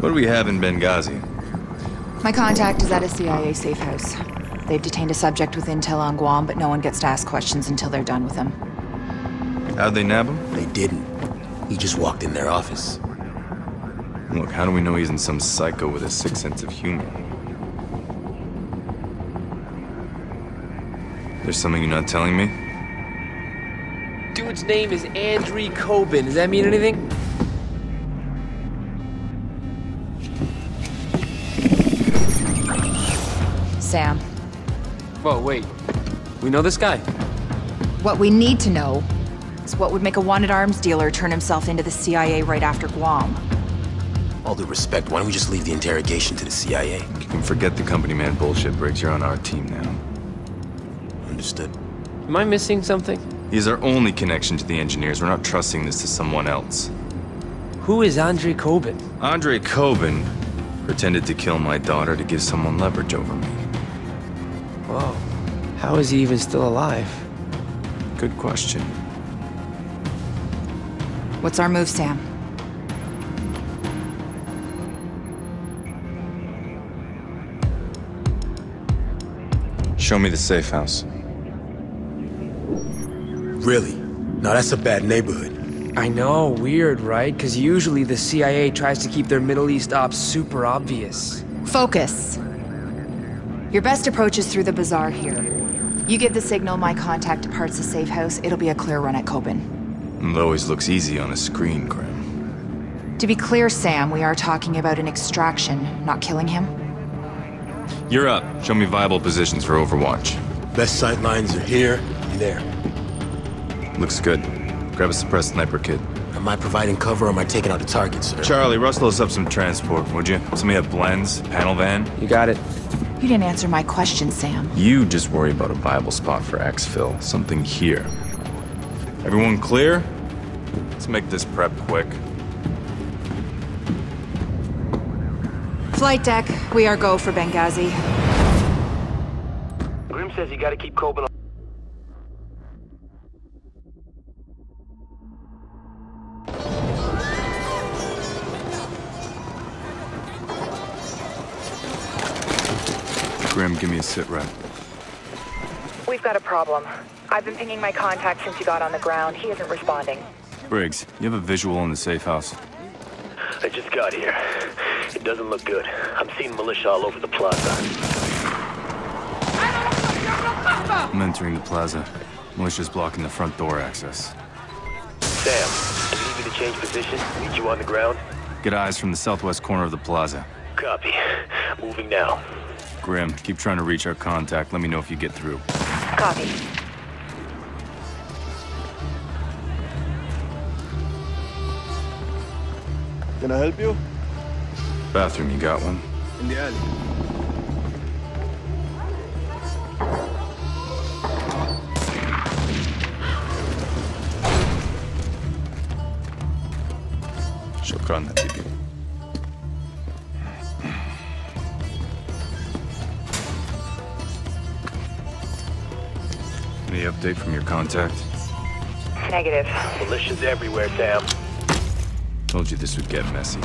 What do we have in Benghazi? My contact is at a CIA safe house. They've detained a subject with intel on Guam, but no one gets to ask questions until they're done with him. How'd they nab him? They didn't. He just walked in their office. Look, how do we know he isn't some psycho with a sick sense of humor? There's something you're not telling me? Dude's name is Andrei Kobin. Does that mean anything? Sam, Whoa, wait. We know this guy? what we need to know is what would make a wanted arms dealer turn himself into the CIA right after Guam. All due respect, why don't we just leave the interrogation to the CIA? You can forget the company man bullshit, Briggs. You're on our team now. Understood. Am I missing something? He's our only connection to the engineers. We're not trusting this to someone else. Who is Andre Kobin? Andre Kobin pretended to kill my daughter to give someone leverage over me. Whoa. How is he even still alive? Good question. What's our move, Sam? Show me the safe house. Really? Now that's a bad neighborhood. I know, weird, right? Because usually the CIA tries to keep their Middle East ops super obvious. Focus. Your best approach is through the bazaar here. You give the signal my contact departs the safe house, it'll be a clear run at Kobin. It always looks easy on a screen, Grim. To be clear, Sam, we are talking about an extraction, not killing him. You're up. Show me viable positions for Overwatch. Best sight lines are here and there. Looks good. Grab a suppressed sniper kit. Am I providing cover or am I taking out the target, sir? Charlie, rustle us up some transport, would you? Somebody have blends, panel van? You got it. You didn't answer my question, Sam. You just worry about a viable spot for exfil. Something here. Everyone clear? Let's make this prep quick. Flight deck, we are go for Benghazi. Grim says you gotta keep Kobin on. Grim, give me a sit rep. We've got a problem. I've been pinging my contact since you got on the ground. He isn't responding. Briggs, you have a visual on the safe house. I just got here. It doesn't look good. I'm seeing militia all over the plaza. I'm entering the plaza. Militia's blocking the front door access. Sam, you need me to change position? Meet you on the ground? Get eyes from the southwest corner of the plaza. Copy. Moving now. Grim, keep trying to reach our contact. Let me know if you get through. Copy. Can I help you? Bathroom, you got one? In the alley. Shukran. Update from your contact? Negative. Militia's everywhere, Sam. Told you this would get messy.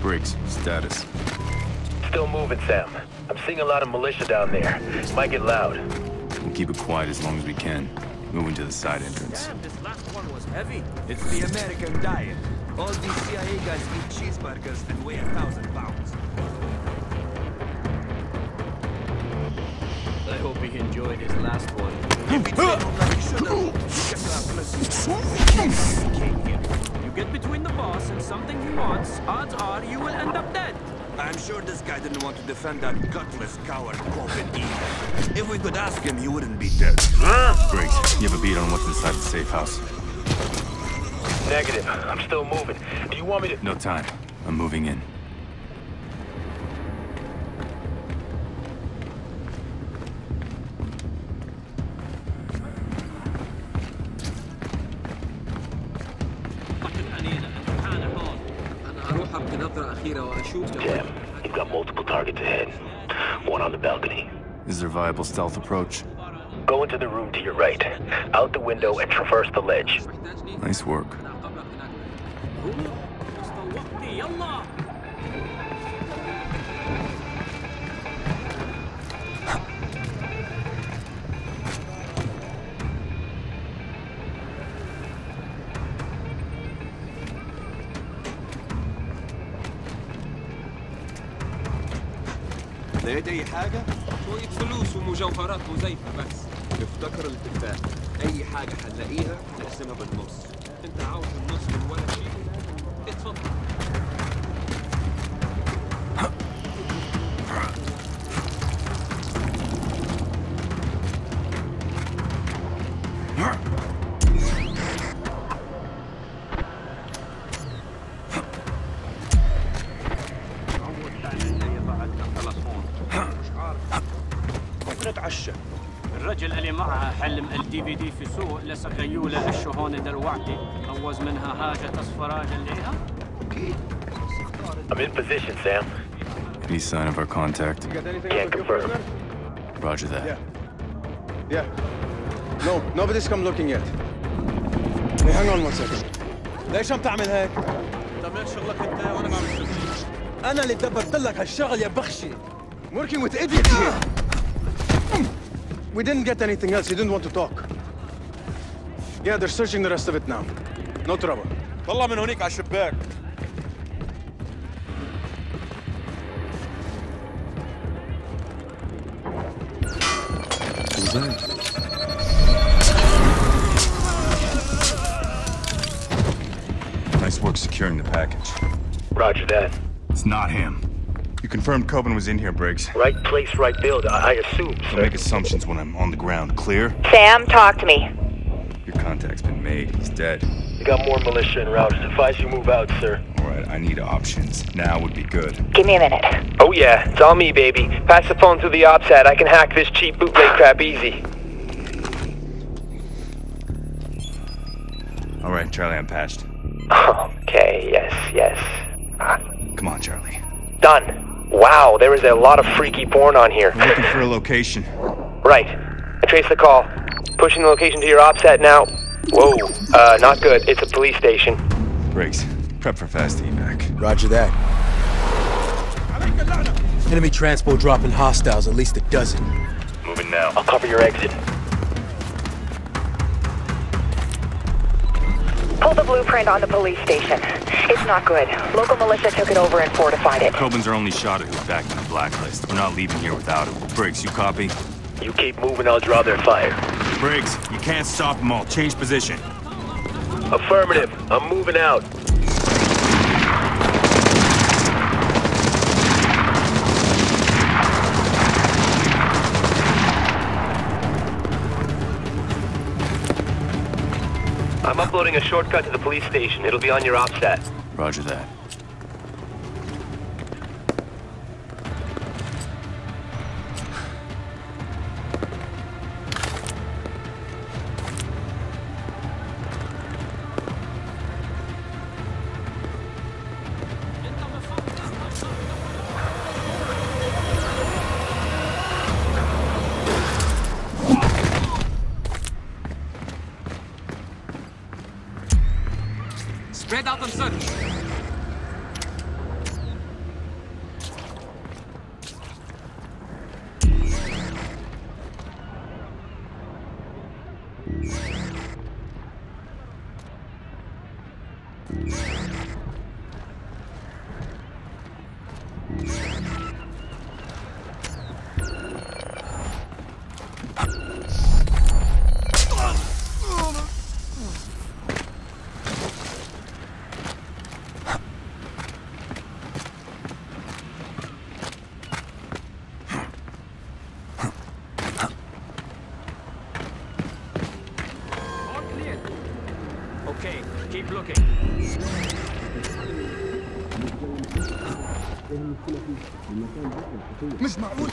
Briggs, status. Still moving, Sam. I'm seeing a lot of militia down there. Might get loud. We'll keep it quiet as long as we can. Moving to the side entrance. This last one was heavy. It's the American diet. All these CIA guys eat cheeseburgers and weigh a thousand pounds. I hope he enjoyed his last one. If it's like should Came here. You get between the boss and something he wants, odds are you will end up dead. I'm sure this guy didn't want to defend that gutless coward Corbin either. If we could ask him, he wouldn't be dead. Great. you have a beat on what's inside the safe house? Negative. I'm still moving. Do you want me to... No time. I'm moving in. Damn. You've got multiple targets ahead. One on the balcony. Is there a viable stealth approach? Go into the room to your right, out the window and traverse the ledge. Nice work. حاجة؟ شوية فلوس ومجوهرات مزيفة بس. افتكر الاتفاق أي حاجة هنلاقيها نقسمها بالنص. أنت عاوز النص من ولا شيء؟ اتفضل. في سوق لسه غيولة اشو هون دلوقتي عوز منها حاجة تصفراج الليها I'm in position, Sam. Any sign of our contact? You got anything Can't on the confirm. prisoner? Roger that. Yeah. Yeah. No, nobody's come looking yet. Hey, hang on one second. ليش عم تعمل هيك؟ تعمل شغلك انت وانا بعمل شغلي أنا اللي دبرت لك هالشغل يا بخشي. I'm working with idiots here. We didn't get anything else. You didn't want to talk. Yeah, they're searching the rest of it now. No trouble. طلع من هنيك على الشباك. That? Nice work securing the package. Roger that. It's not him. You confirmed Kobin was in here, Briggs. Right place, right build, I, assume, make assumptions when I'm on the ground, clear? Sam, talk to me. Your contact's been made. He's dead. We got more militia and routers. Advise you move out, sir. All right, I need options. Now would be good. Give me a minute. Oh yeah, it's all me, baby. Pass the phone through the OPSAT. I can hack this cheap bootleg crap easy. All right, Charlie, I'm patched. Okay, yes, yes. Ah, Come on, Charlie. done. Wow, there is a lot of freaky porn on here. I'm looking for a location. Right. I traced the call. Pushing the location to your OPSAT now. Whoa, uh, not good. It's a police station. Briggs, prep for fast evac. Roger that. Enemy transport dropping hostiles, at least a dozen. Moving now. I'll cover your exit. Pull the blueprint on the police station. It's not good. Local militia took it over and fortified it. Kobin's our only shot at who's back in the blacklist. We're not leaving here without him. Briggs, you copy? You keep moving, I'll draw their fire. Briggs, you can't stop them all. Change position. Affirmative. I'm moving out. I'm uploading a shortcut to the police station. It'll be on your OPSAT. Roger that. Spread out and مش معقول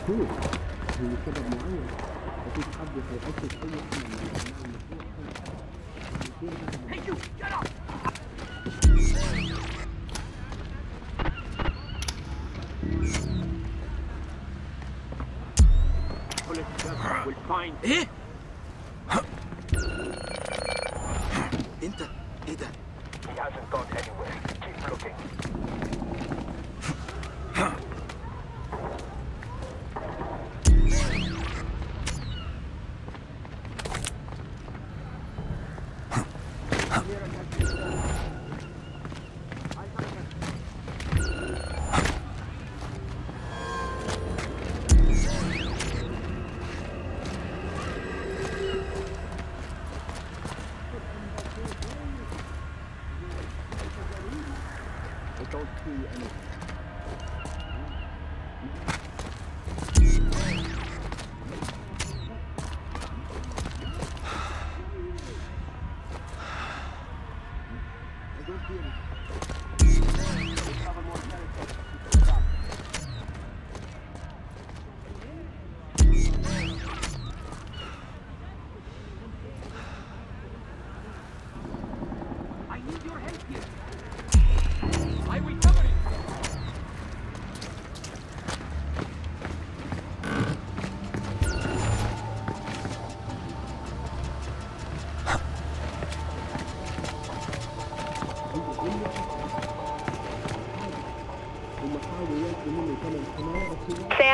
إيه؟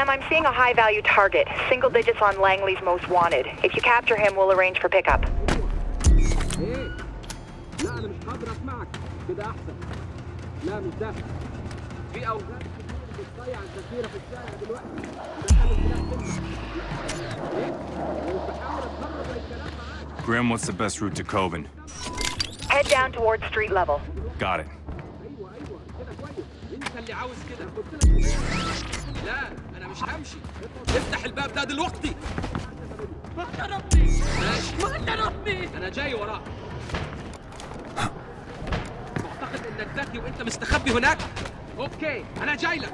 Sam, I'm seeing a high-value target. Single digits on Langley's most wanted. If you capture him, we'll arrange for pickup. Hey. Grim, what's the best route to Kobin? Head down towards street level. Got it. مش همشي. افتح الباب ده دلوقتي. ما تضربنيش ما تضربنيش أنا جاي وراك. تعتقد إنك ذكي وإنت مستخبي هناك. أوكي أنا جاي لك.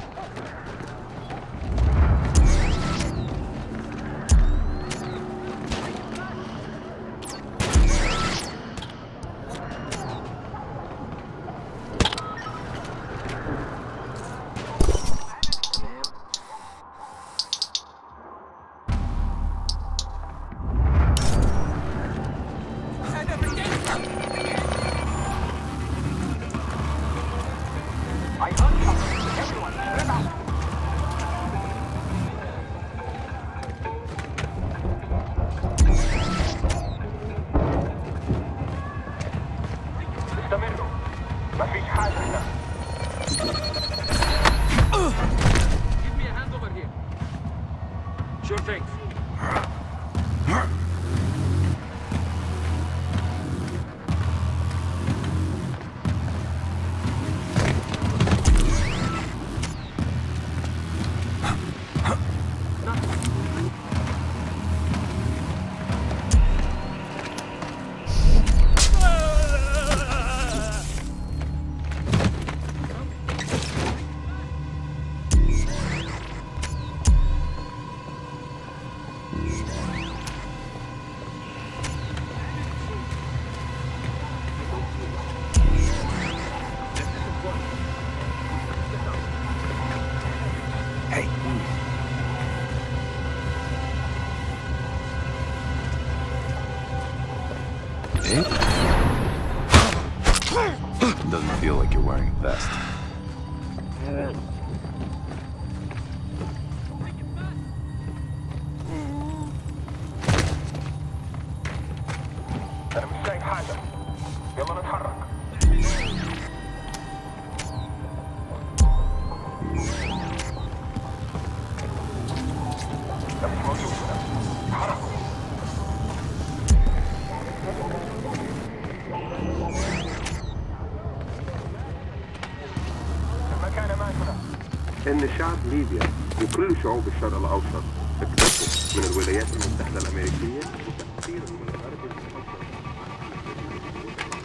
ان شعب ليبيا. وكل شعوب الشرق الأوسط اكتشفوا من الولايات المتحدة الأمريكية وتاثير من الغرب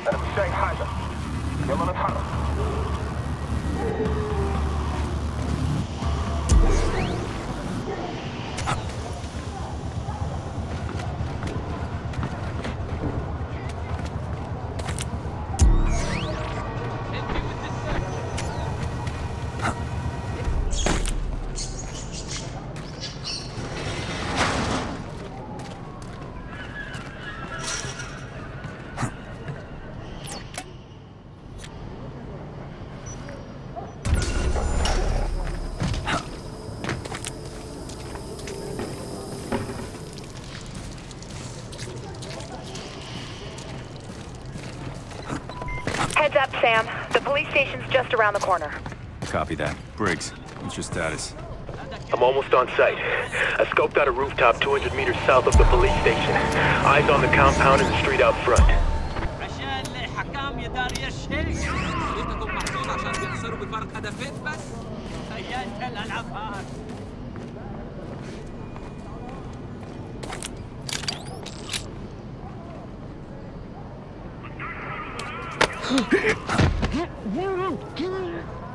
أنا مش شايف حاجة. يلا نتحرك. Sam. The police station's just around the corner. Copy that. Briggs, what's your status? I'm almost on site. I scoped out a rooftop 200 meters south of the police station. Eyes on the compound and the street out front. Where are you?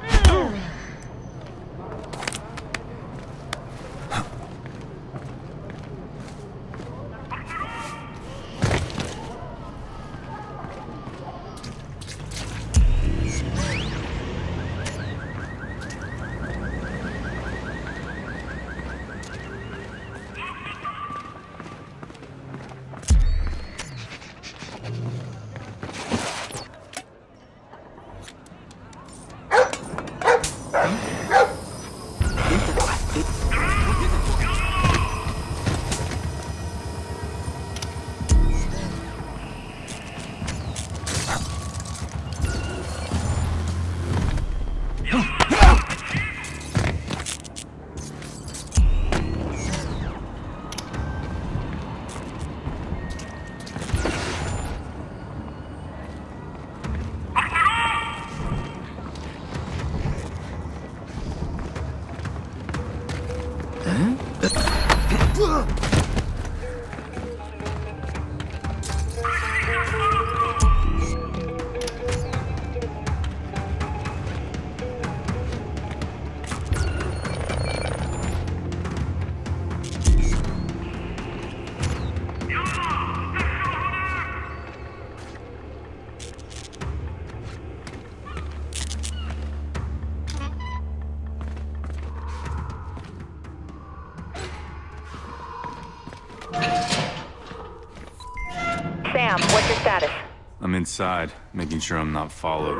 Status? I'm inside, making sure I'm not followed.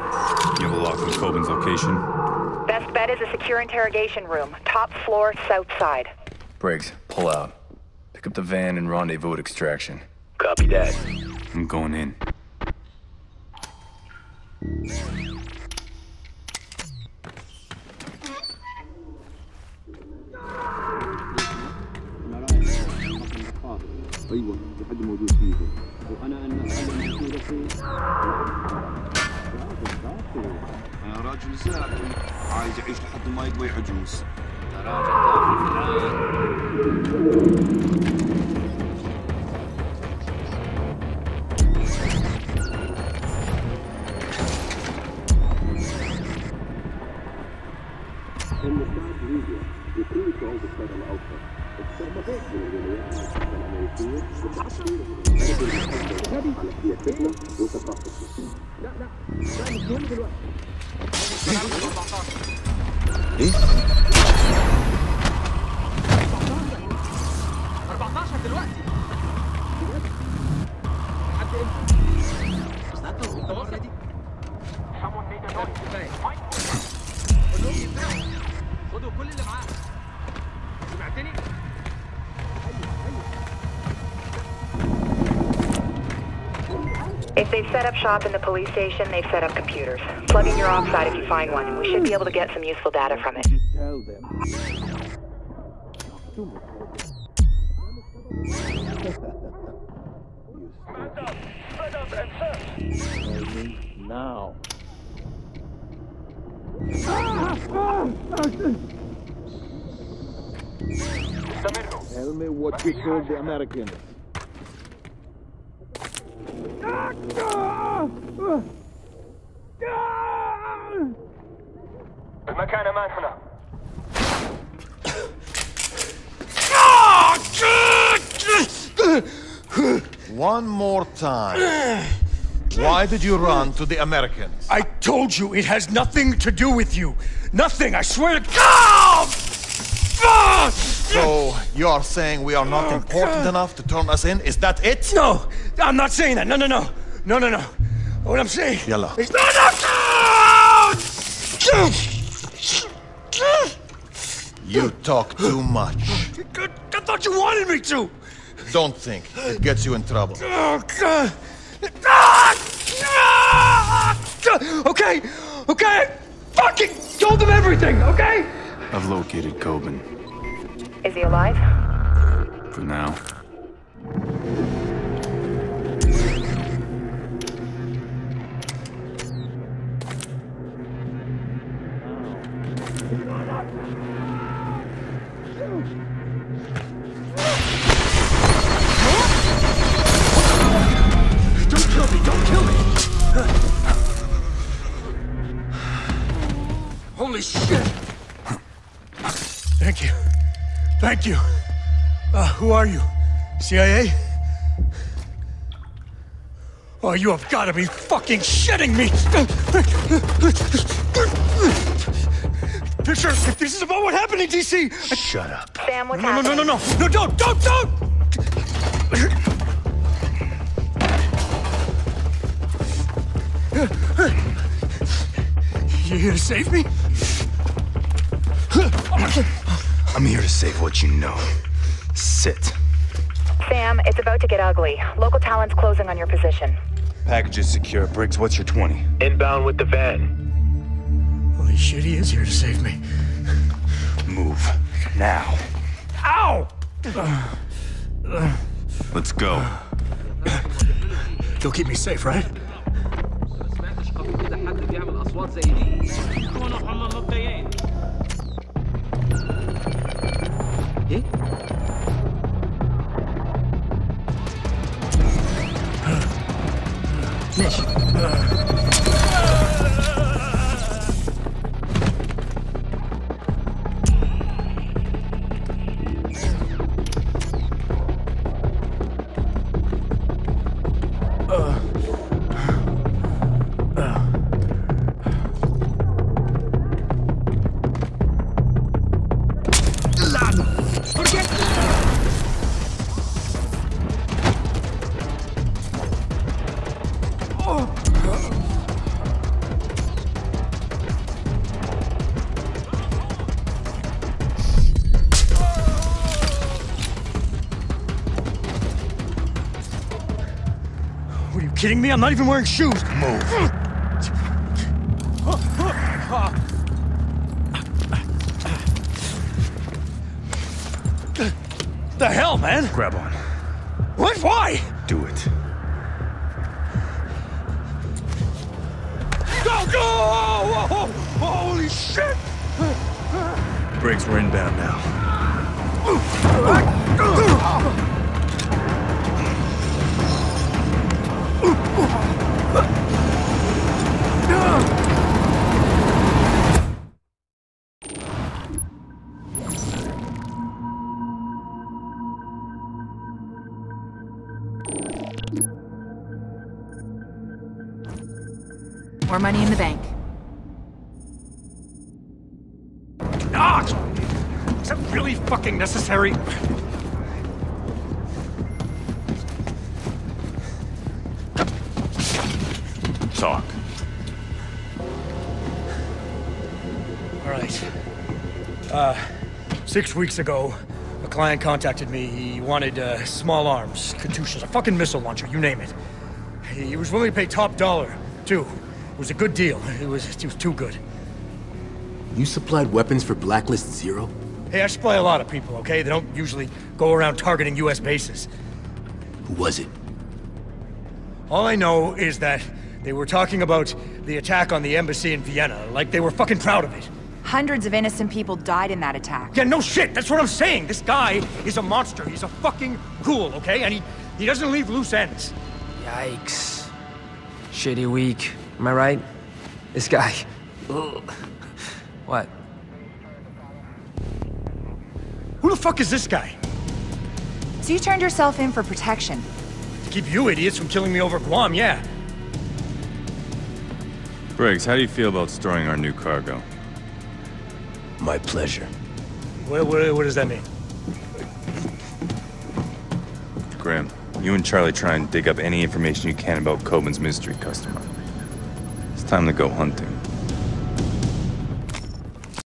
You have a lock on Kobin's location? Best bet is a secure interrogation room. Top floor, south side. Briggs, pull out. Pick up the van and rendezvous at extraction. Copy that. I'm going in. في حد موجود فيهم وأنا أن أنا راجل ساكن عايز يعيش لحد ما يقوي عجوز. المساعد خدوا كل اللي معاه سمعتني؟ If they've set up shop in the police station, they've set up computers. Plug in your offside if you find one, and we should be able to get some useful data from it. Tell them. now Tell me what you told the Americans. المكان امان هنا One more time. Why did you run to the Americans? I told you it has nothing to do with you. Nothing, I swear to God! Ah! So, you are saying we are not important enough to turn us in? Is that it? No, I'm not saying that. No, no, no. No, no, no. What I'm saying Yalla. is... No, no! You talk too much. I thought you wanted me to! Don't think. It gets you in trouble. Oh, God! Okay? Okay? Fucking told them everything, okay? I've located Kobin. Is he alive? For now. Thank you. Uh, who are you? CIA? Oh, you have got to be fucking shitting me! Fisher, if this is about what happened in DC... Shut up. Sam, what's no, no, no, no, happening? no, no, don't, don't, don't! You here to save me? I'm here to save what you know. Sit. Sam, it's about to get ugly. Local talent's closing on your position. Package is secure. Briggs, what's your 20? Inbound with the van. Holy shit, he is here to save me. Move. Now. Ow! Let's go. They'll keep me safe, right? nicht. You kidding me? I'm not even wearing shoes. Move. The hell, man? Grab on. What? Why? Do it. Go, go! Oh, oh, oh, holy shit! Briggs, we're inbound now. More money in the bank. Ah! Is that really fucking necessary? Talk. All right. Uh, six weeks ago, a client contacted me. He wanted uh, small arms, Katyushas, a fucking missile launcher, you name it. He was willing to pay top dollar, too. It was a good deal. It was, it was too good. You supplied weapons for Blacklist Zero? Hey, I supply a lot of people, okay? They don't usually go around targeting U.S. bases. Who was it? All I know is that they were talking about the attack on the embassy in Vienna, like they were fucking proud of it. Hundreds of innocent people died in that attack. Yeah, no shit, that's what I'm saying. This guy is a monster. He's a fucking ghoul, okay? And he, he doesn't leave loose ends. Yikes. Shitty week. Am I right? This guy. Ugh. What? Who the fuck is this guy? So you turned yourself in for protection. To keep you idiots from killing me over Guam, yeah. Briggs, how do you feel about storing our new cargo? My pleasure. What, what, what does that mean? Grim, you and Charlie try and dig up any information you can about Kobin's mystery customer. It's time to go hunting.